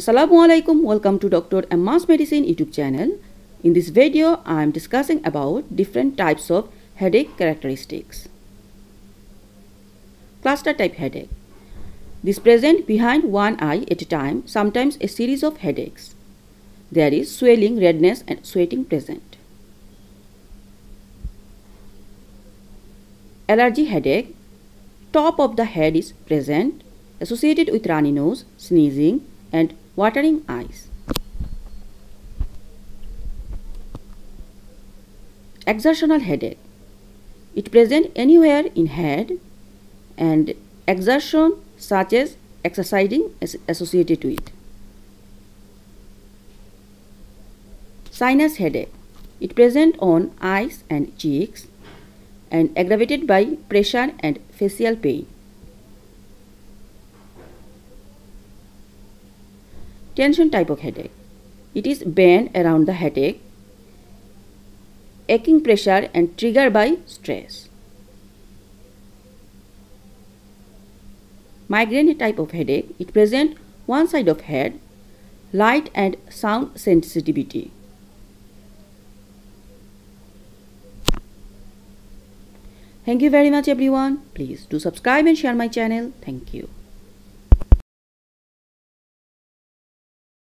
Assalamualaikum. welcome to Dr. Emma's Medicine YouTube channel. In this video, I am discussing about different types of headache characteristics. Cluster type headache. This present behind one eye at a time, sometimes a series of headaches. There is swelling, redness and sweating present. Allergy headache. Top of the head is present, associated with runny nose, sneezing and watering eyes. Exertional headache. It present anywhere in head and exertion such as exercising is associated with. It. Sinus headache. It present on eyes and cheeks and aggravated by pressure and facial pain. Tension type of headache. It is band around the headache, aching pressure and triggered by stress. Migraine type of headache. It present one side of head, light and sound sensitivity. Thank you very much everyone. Please do subscribe and share my channel. Thank you.